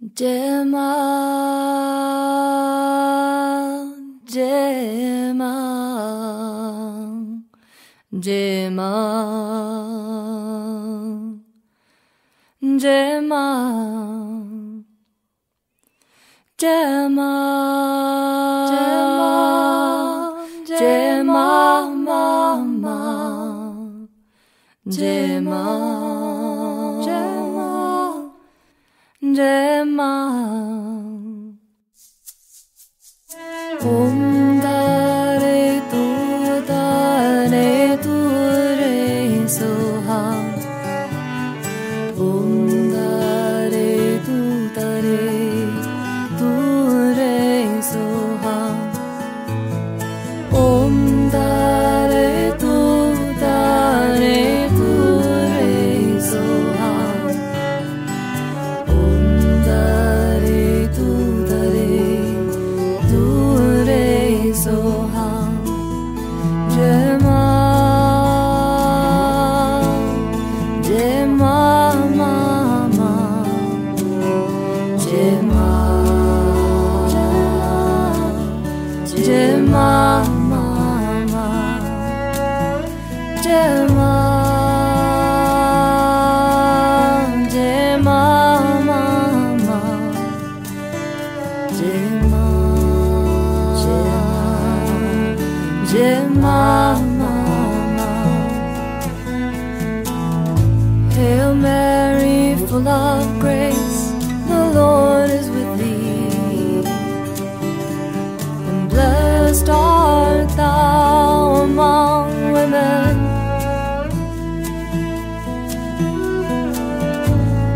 Dema, Dema, Dema, Dema, Dema, Dema, Dema, Mama, Hail Mary full of grace the Lord is with thee. And blessed art thou among women.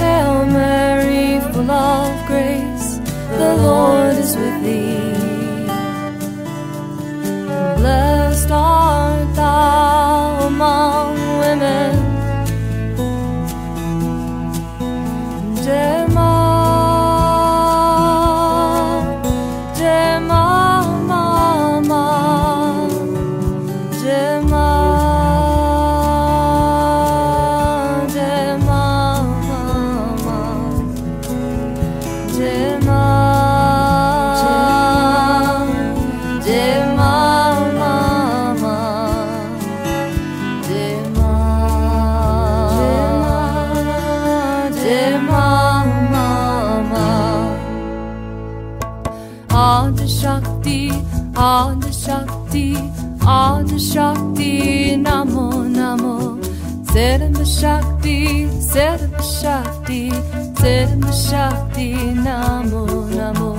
Hail Mary, full of grace, the Lord is with thee. Sedam Shakti, Sedam Shakti, Sedam Shakti, Namo Namo.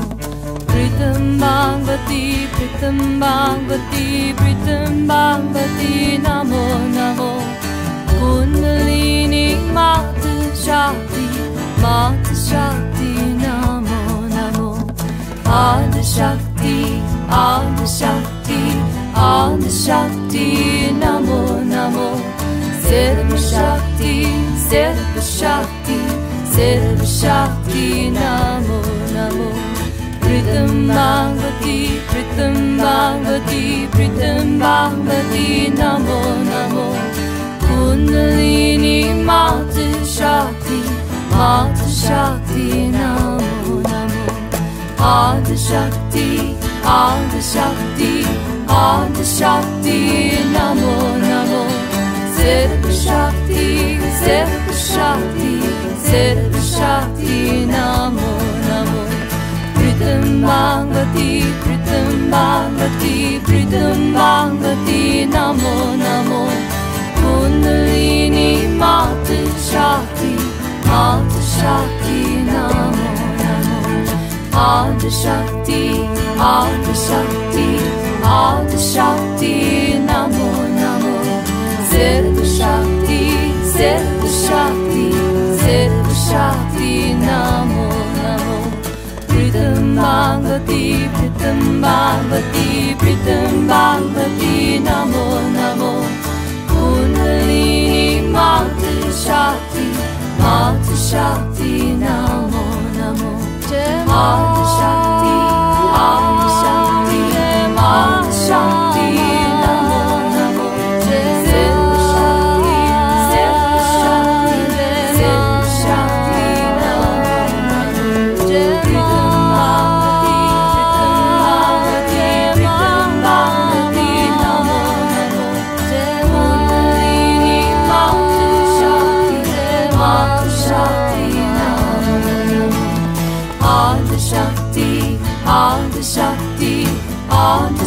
Prithum Bhagavati, Prithum Bhagavati, Prithum Bhagavati, Namo Namo. Kundalini Mata Shakti, Mata Shakti, Namo Namo. Adi Shakti, Adi Shakti, Adi Shakti. Siddha Shakti, Siddha Shakti, Siddha Shakti, Namo Namo. Prithum Bhagavati, Prithum Bhagavati, Prithum Bhagavati, Namo Namo. Kundalini Mata Shakti, Mata Shakti, Namo Namo. Adi Shakti, Adi Shakti, Adi Shakti, Namo Namo. Siddha Shakti, Siddha Shakti, Siddha Shakti, Namo Namo. Pritam Bhagavati, Pritam Bhagavati, Pritam Bhagavati, Namo Namo. Kundalini Mata Shakti, Mata Shakti, Namo Namo. Adi Shakti, Adi Shakti, Adi Shakti, गामती पितं गती नमो नमो। पु माति मा शाति नमो नमो। च मा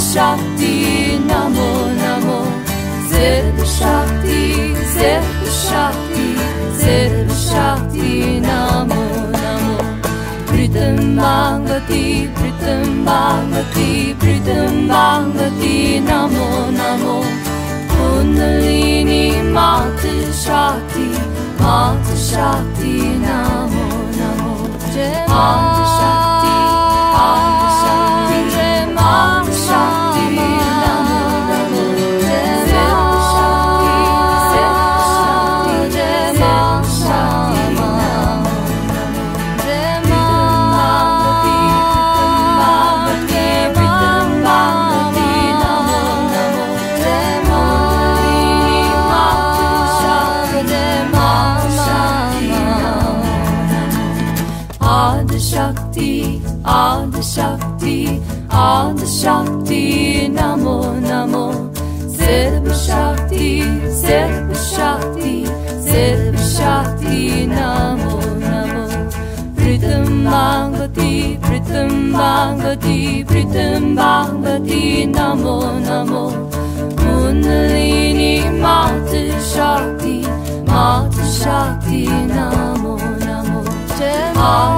शक्ती नमो नमो शक्ति शक्ति सिल् शक्ति नमो नमो प्रीतिं बागवती प्रीथं बागवती प्रीथं बागवती नमो नमो पु मात् शक्ति मा शक्ति नमो नमो मा Adi Shakti, Adi Shakti, Namo Namo, Siddha Shakti, Siddha Shakti, Siddha Shakti, Namo Namo. Prithum Bhagavati, Prithum Bhagavati, Prithum Bhagavati, Namo Namo. Kundalini Mata Shakti, Mata Shakti, Namo Namo. Mata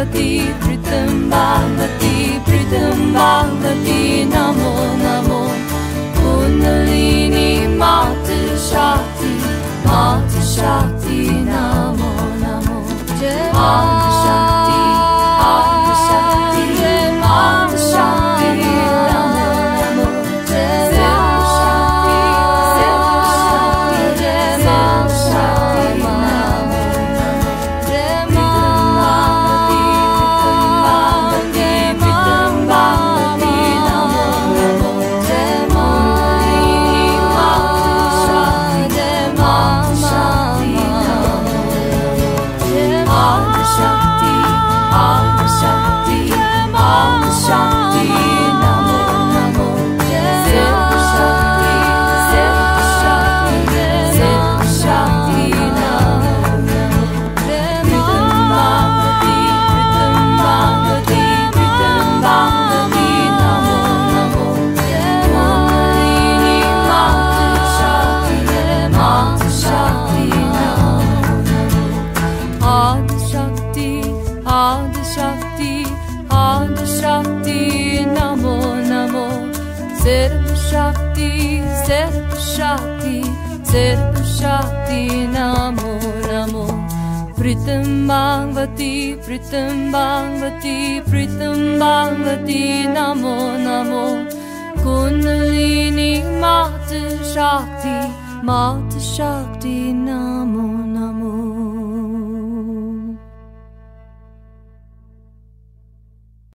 Bhagavati, Prithum Bhagavati, Prithum Bhagavati, Namo Namo. Kundalini Mata Shakti, Mata Shakti, Namo. Namo Namo. Prithum Bhagavati, Prithum Bhagavati, Prithum Bhagavati, Namo Namo. Kundalini Mata Shakti, Mata Shakti, Namo Namo.